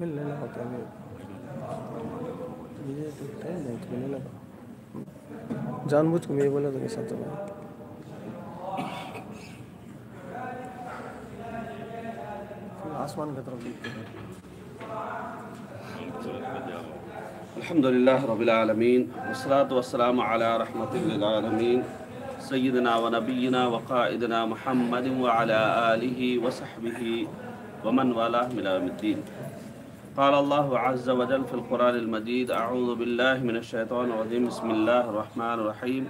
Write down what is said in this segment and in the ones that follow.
ملنے لگا ہوتا تو ٹائم نہیں تو ملنے لگا۔ جان بوجھ کے میں بولا تو نہیں ساتھ آسمان کی طرف دیکھتے ہیں۔ الحمد لله رب العالمين والصلاة والسلام علی على رحمة للعالمين سيدنا ونبينا وقائدنا محمد وعلى آله وصحبه ومن والاه من يوم الدين قال الله عز وجل في القرآن المجيد أعوذ بالله من الشيطان الرجيم بسم الله الرحمن الرحيم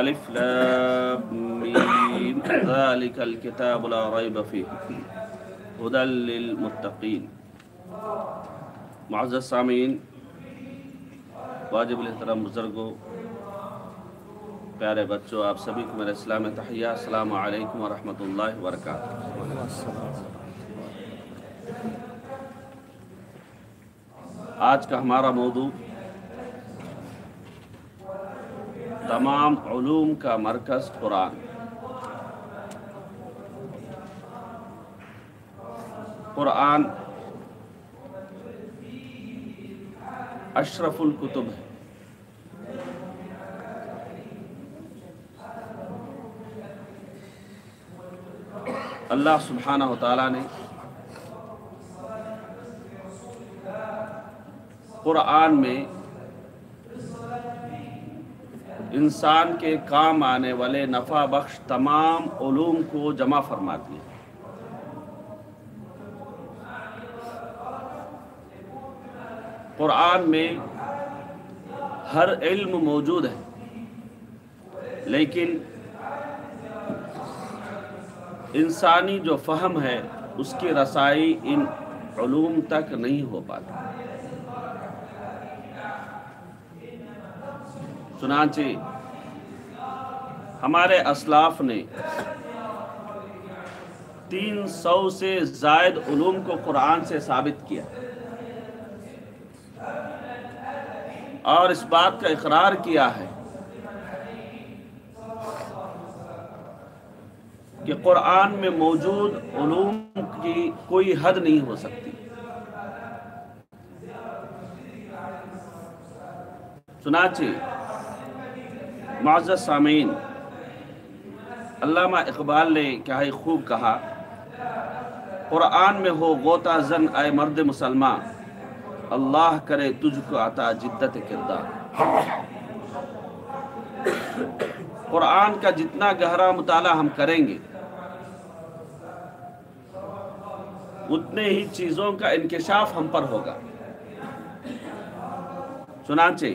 ألف لام ميم ذلك الكتاب لا ريب فيه هدى للمتقين معزز سامعین، واجب الحترام بزرگوں، پیارے بچوں، آپ سبھی کو میرے اسلام تحیہ، السلام علیکم ورحمۃ اللہ وبرکاتہ۔ آج کا ہمارا موضوع تمام علوم کا مرکز قرآن۔ قرآن اشرف الکتب ہے۔ اللہ سبحانہ و تعالیٰ نے قرآن میں انسان کے کام آنے والے نفع بخش تمام علوم کو جمع فرما دیا قرآن میں ہر علم موجود ہے، لیکن انسانی جو فہم ہے، اس کی رسائی ان علوم تک نہیں ہو پاتی۔ چنانچہ ہمارے اسلاف نے تین سو سے زائد علوم کو قرآن سے ثابت کیا اور اس بات کا اقرار کیا ہے کہ قرآن میں موجود علوم کی کوئی حد نہیں ہو سکتی۔ چنانچہ معزز سامعین، علامہ اقبال نے کیا ہی خوب کہا، قرآن میں ہو غوطہ زن، اے مرد مسلمان، اللہ کرے تجھ کو عطا جدت کردار قرآن کا جتنا گہرا مطالعہ ہم کریں گے، اتنے ہی چیزوں کا انکشاف ہم پر ہوگا۔ چنانچہ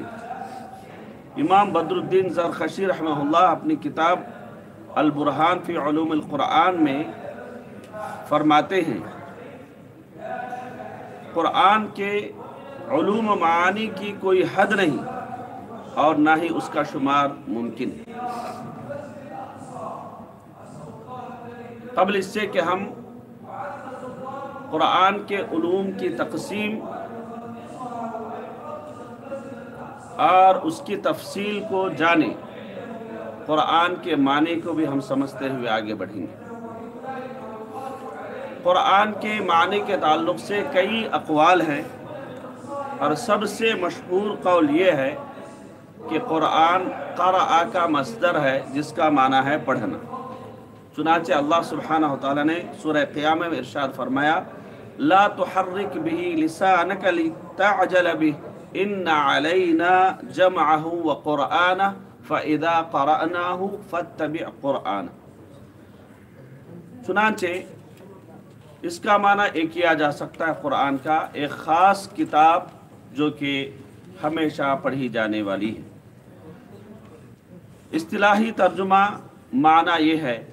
امام بدر الدین زرخشی رحمہ اللہ اپنی کتاب البرحان فی علوم القرآن میں فرماتے ہیں، قرآن کے علوم و معانی کی کوئی حد نہیں اور نہ ہی اس کا شمار ممکن قبل اس سے کہ ہم قرآن کے علوم کی تقسیم اور اس کی تفصیل کو جانیں قرآن کے معنی کو بھی ہم سمجھتے ہوئے آگے بڑھیں گے۔ قرآن کے معنی کے تعلق سے کئی اقوال ہیں اور سب سے مشہور قول یہ ہے کہ قرآن قرآ کا مصدر ہے، جس کا معنی ہے پڑھنا۔ چنانچہ اللہ سبحانہ تعالیٰ نے سورہ قیامہ میں ارشاد فرمایا، لا تحرک به لسانک لتعجل به ان علینا جمعه وقرآنه فاذا قرأناه فاتبع قرآنه۔ چنانچہ اس کا معنی ایک کیا جا سکتا ہے قرآن کا؟ ایک خاص کتاب جو کہ ہمیشہ پڑھی جانے والی ہے۔ اصطلاحی ترجمہ معنی یہ ہے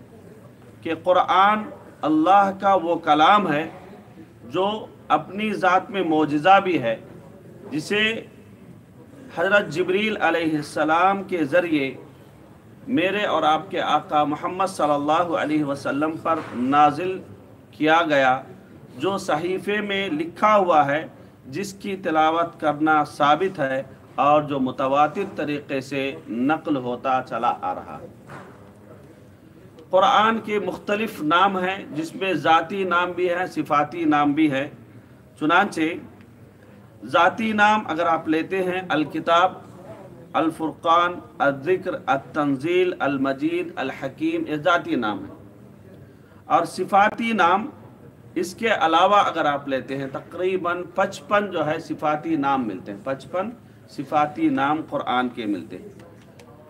کہ قرآن اللہ کا وہ کلام ہے جو اپنی ذات میں معجزہ بھی ہے جسے حضرت جبریل علیہ السلام کے ذریعے میرے اور آپ کے آقا محمد صلی اللہ علیہ وسلم پر نازل کیا گیا، جو صحیفے میں لکھا ہوا ہے، جس کی تلاوت کرنا ثابت ہے اور جو متواتر طریقے سے نقل ہوتا چلا آ رہا ہے۔ قرآن کے مختلف نام ہیں، جس میں ذاتی نام بھی ہیں، صفاتی نام بھی ہیں۔ چنانچہ ذاتی نام اگر آپ لیتے ہیں، الکتاب، الفرقان، الذکر، التنزیل، المجید، الحکیم، یہ ذاتی نام ہے اور صفاتی نام، اس کے علاوہ اگر آپ لیتے ہیں، تقریباً پچپن جو ہے صفاتی نام ملتے ہیں۔ پچپن صفاتی نام قرآن کے ملتے ہیں۔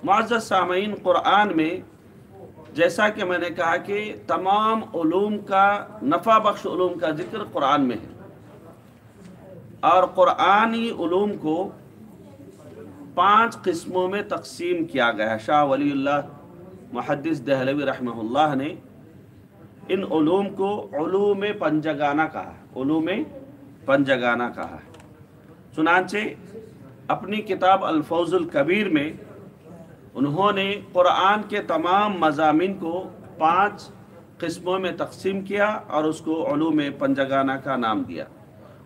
معزز سامعین، قرآن میں جیسا کہ میں نے کہا کہ تمام علوم کا، نفع بخش علوم کا ذکر قرآن میں ہے۔ اور قرآنی علوم کو پانچ قسموں میں تقسیم کیا گیا ہے۔ شاہ ولی اللہ محدث دہلوی رحمہ اللہ نے ان علوم کو علوم پنجگانہ کہا علوم پنجگانہ کہا چنانچہ اپنی کتاب الفوز الکبیر میں انہوں نے قرآن کے تمام مضامین کو پانچ قسموں میں تقسیم کیا اور اس کو علوم پنجگانہ کا نام دیا۔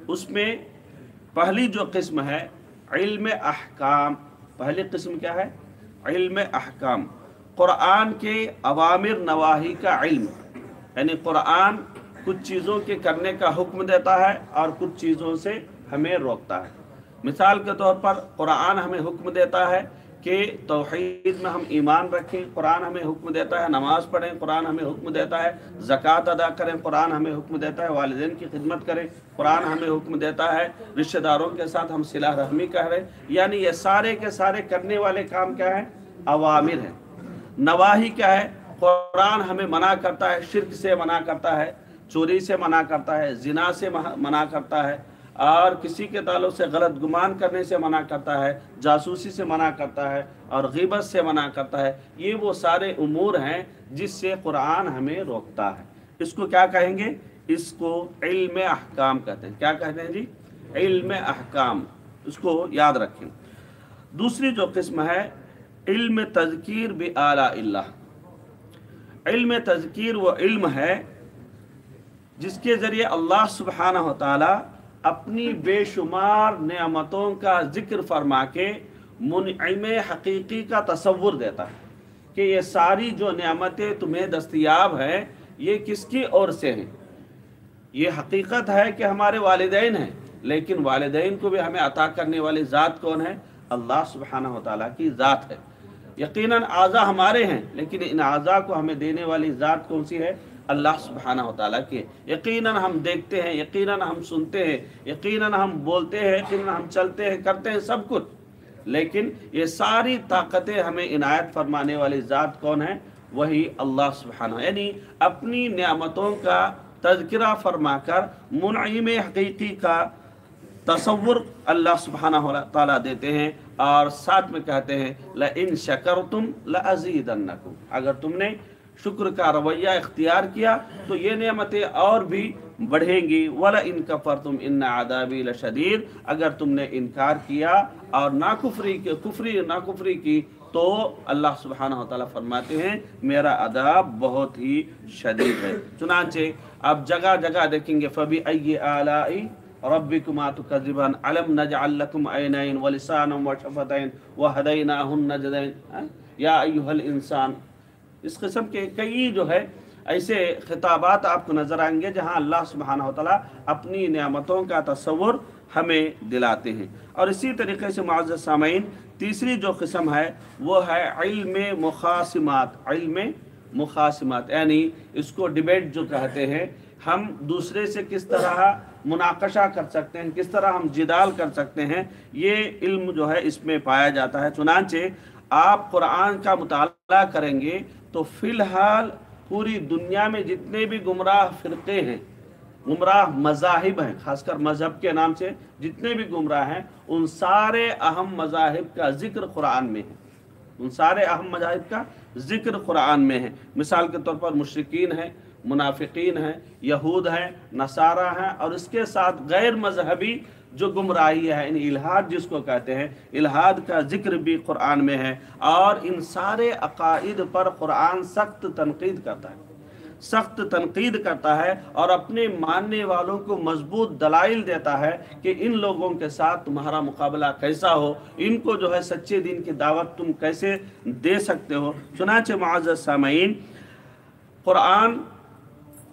اس میں پہلی جو قسم ہے، علم احکام۔ پہلی قسم کیا ہے؟ علم احکام۔ قرآن کے عوامر نواحی کا علم۔ یعنی قرآن کچھ چیزوں کے کرنے کا حکم دیتا ہے اور کچھ چیزوں سے ہمیں روکتا ہے۔ مثال کے طور پر قرآن ہمیں حکم دیتا ہے کہ توحید میں ہم ایمان رکھیں، قرآن ہمیں حکم دیتا ہے، نماز پڑھیں، قرآن ہمیں حکم دیتا ہے، زکوٰۃ ادا کریں، قرآن ہمیں حکم دیتا ہے، والدین کی خدمت کریں، قرآن ہمیں حکم دیتا ہے، رشتہ داروں کے ساتھ ہم صلاح رحمی کر رہے ہیں۔ یعنی یہ سارے کے سارے کرنے والے کام کیا ہیں؟ عوامر ہیں۔ نواحی کیا ہے؟ قرآن ہمیں منع کرتا ہے، شرک سے منع کرتا ہے، چوری سے منع کرتا ہے، زنا سے منع کرتا ہے اور کسی کے تعلق سے غلط گمان کرنے سے منع کرتا ہے، جاسوسی سے منع کرتا ہے اور غیبت سے منع کرتا ہے۔ یہ وہ سارے امور ہیں جس سے قرآن ہمیں روکتا ہے۔ اس کو کیا کہیں گے؟ اس کو علم احکام کہتے ہیں۔ کیا کہتے ہیں جی؟ علم احکام۔ اس کو یاد رکھیں۔ دوسری جو قسم ہے، علم تذکیر بھی اعلیٰ اللہ۔ علم تذکیر وہ علم ہے جس کے ذریعے اللہ سبحانہ و تعالی اپنی بے شمار نعمتوں کا ذکر فرما کے منعم حقیقی کا تصور دیتا ہے کہ یہ ساری جو نعمتیں تمہیں دستیاب ہیں، یہ کس کی اور سے ہیں؟ یہ حقیقت ہے کہ ہمارے والدین ہیں، لیکن والدین کو بھی ہمیں عطا کرنے والی ذات کون ہے؟ اللہ سبحانہ و تعالیٰ کی ذات ہے۔ یقیناً اعضا ہمارے ہیں، لیکن ان اعضا کو ہمیں دینے والی ذات کون سی ہے؟ اللہ سبحانہ و تعالیٰ کے۔ یقیناً ہم دیکھتے ہیں، یقیناً ہم سنتے ہیں، یقیناً ہم بولتے ہیں، یقیناً ہم چلتے ہیں، کرتے ہیں سب کچھ۔ لیکن یہ ساری طاقتیں ہمیں عنایت فرمانے والی ذات کون ہے؟ وہی اللہ سبحانہ۔ یعنی اپنی نعمتوں کا تذکرہ فرما کر منعیم حقیقی کا تصور اللہ سبحانہ تعالیٰ دیتے ہیں اور ساتھ میں کہتے ہیں لَإِن شَكَرْتُمْ لَأَزِيدَنَّكُمْ اگر تم نے شکر کا رویہ اختیار کیا تو یہ نعمتیں اور بھی بڑھیں گی۔ ولا ان کفرتم ان عذابی لشدید اگر تم نے انکار کیا اور ناکفری کے کفری ناکفری کی تو اللہ سبحانہ و تعالیٰ فرماتے ہیں، میرا عذاب بہت ہی شدید ہے۔ چنانچہ آپ جگہ جگہ دیکھیں گے فبی ای آلائی ربکما تکذبان علم نجعل لکم عینین ولسانا وشفتین وہدیناہن النجدین یا ایوہ الانسان اس قسم کے کئی جو ہے ایسے خطابات آپ کو نظر آئیں گے جہاں اللہ سبحانہ و تعالیٰ اپنی نعمتوں کا تصور ہمیں دلاتے ہیں۔ اور اسی طریقے سے معزز سامعین تیسری جو قسم ہے وہ ہے علم مخاسمات علم مخاسمات یعنی اس کو ڈبیٹ جو کہتے ہیں، ہم دوسرے سے کس طرح مناقشہ کر سکتے ہیں، کس طرح ہم جدال کر سکتے ہیں، یہ علم جو ہے اس میں پایا جاتا ہے۔ چنانچہ آپ قرآن کا مطالعہ کریں گے تو فی الحال پوری دنیا میں جتنے بھی گمراہ فرقے ہیں، گمراہ مذاہب ہیں، خاص کر مذہب کے نام سے جتنے بھی گمراہ ہیں، ان سارے اہم مذاہب کا ذکر قرآن میں ہے۔ ان سارے اہم مذاہب کا ذکر قرآن میں ہے۔ مثال کے طور پر مشرقین ہیں، منافقین ہیں، یہود ہیں، نصارہ ہیں اور اس کے ساتھ غیر مذہبی جو گمراہی ہے ان الہاد جس کو کہتے ہیں، الہاد کا ذکر بھی قرآن میں ہے اور ان سارے عقائد پر قرآن سخت تنقید کرتا ہے۔ سخت تنقید کرتا ہے اور اپنے ماننے والوں کو مضبوط دلائل دیتا ہے کہ ان لوگوں کے ساتھ تمہارا مقابلہ کیسا ہو۔ ان کو جو ہے سچے دین کی دعوت تم کیسے دے سکتے ہو۔ چنانچہ معزز سامعین قرآن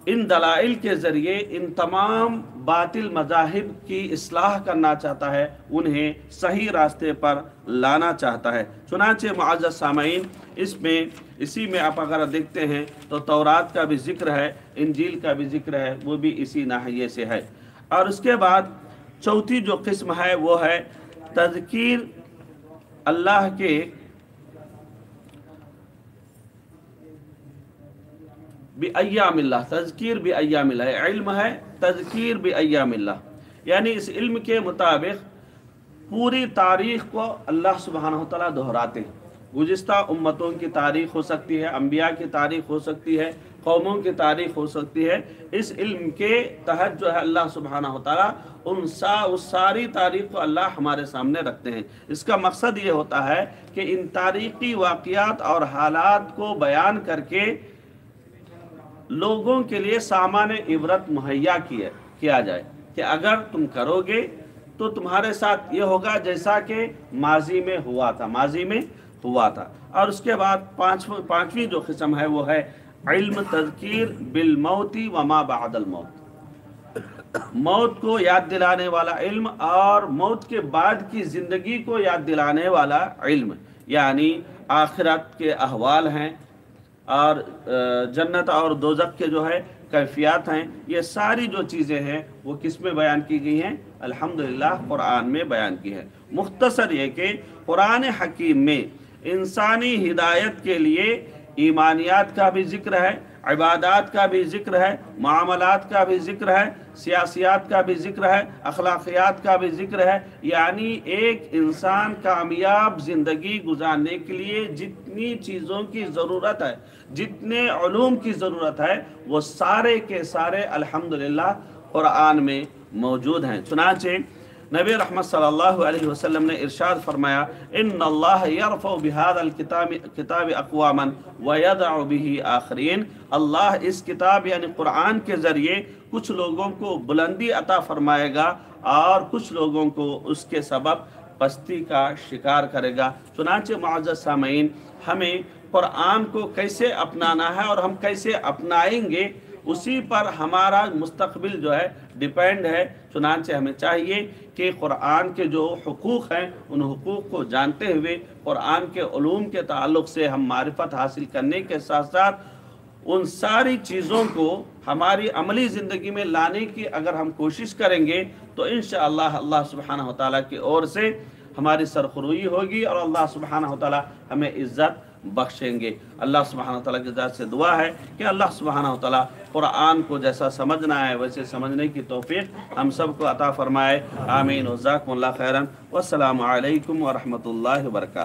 ان دلائل کے ذریعے ان تمام باطل مذاہب کی اصلاح کرنا چاہتا ہے، انہیں صحیح راستے پر لانا چاہتا ہے۔ چنانچہ معزز سامعین، اس میں، اسی میں آپ اگر دیکھتے ہیں تو تورات کا بھی ذکر ہے، انجیل کا بھی ذکر ہے، وہ بھی اسی ناحیے سے ہے۔ اور اس کے بعد چوتھی جو قسم ہے وہ ہے تذکیر اللہ کے بھی ایام اللہ، تذکیر بھی ایام اللہ علم ہے تذکیر بھی ایام اللہ۔ یعنی اس علم کے مطابق پوری تاریخ کو اللہ سبحانہ تعالیٰ دہراتے ہیں۔ گزشتہ امتوں کی تاریخ ہو سکتی ہے، انبیاء کی تاریخ ہو سکتی ہے، قوموں کی تاریخ ہو سکتی ہے۔ اس علم کے تحت جو ہے اللہ سبحانہ تعالیٰ ان سا، اس ساری تاریخ کو اللہ ہمارے سامنے رکھتے ہیں۔ اس کا مقصد یہ ہوتا ہے کہ ان تاریخی واقعات اور حالات کو بیان کر کے لوگوں کے لیے سامان عبرت مہیا کیا جائے۔ کہ اگر تم کرو گے تو تمہارے ساتھ یہ ہوگا جیسا کہ ماضی میں ہوا تھا۔ ماضی میں ہوا تھا۔ اور اس کے بعد پانچویں جو قسم ہے وہ ہے علم تذکیر بالموتی وما بعد الموت۔ موت کو یاد دلانے والا علم اور موت کے بعد کی زندگی کو یاد دلانے والا علم یعنی آخرت کے احوال ہیں۔ اور جنت اور دوزخ کے جو ہے کیفیات ہیں، یہ ساری جو چیزیں ہیں، وہ کس میں بیان کی گئی ہیں؟ الحمدللہ قرآن میں بیان کی ہے۔ مختصر یہ کہ قرآن حکیم میں انسانی ہدایت کے لیے ایمانیات کا بھی ذکر ہے عبادات کا بھی ذکر ہے، معاملات کا بھی ذکر ہے، سیاسیات کا بھی ذکر ہے، اخلاقیات کا بھی ذکر ہے۔ یعنی ایک انسان کامیاب زندگی گزارنے کے لیے جتنی چیزوں کی ضرورت ہے، جتنے علوم کی ضرورت ہے، وہ سارے کے سارے الحمدللہ قرآن میں موجود ہیں۔ چنانچہ نبی رحمت صلی اللہ علیہ وسلم نے ارشاد فرمایا، ان اللہ یرفع بهذا الكتاب کتاب اقواما ويدع به آخرین. اللہ اس کتاب یعنی قرآن کے ذریعے کچھ لوگوں کو بلندی عطا فرمائے گا اور کچھ لوگوں کو اس کے سبب پستی کا شکار کرے گا۔ چنانچہ معزز سامعین، ہمیں قرآن کو کیسے اپنانا ہے اور ہم کیسے اپنائیں گے اسی پر ہمارا مستقبل جو ہے ڈیپینڈ ہے، چنانچہ ہمیں چاہیے کہ قرآن کے جو حقوق ہیں، ان حقوق کو جانتے ہوئے قرآن کے علوم کے تعلق سے ہم معرفت حاصل کرنے کے ساتھ ساتھ ان ساری چیزوں کو ہماری عملی زندگی میں لانے کی اگر ہم کوشش کریں گے تو انشاءاللہ اللہ سبحانہ تعالیٰ کی اور سے ہماری سرخروئی ہوگی اور اللہ سبحانہ تعالیٰ ہمیں عزت بخشیں گے۔ اللہ سبحانہ تعالیٰ کی ذات سے دعا ہے کہ اللہ سبحانہ تعالیٰ قرآن کو جیسا سمجھنا ہے ویسے سمجھنے کی توفیق ہم سب کو عطا فرمائے۔ آمین۔ وزاکم اللہ خیرن والسلام علیکم ورحمۃ اللہ وبرکاتہ۔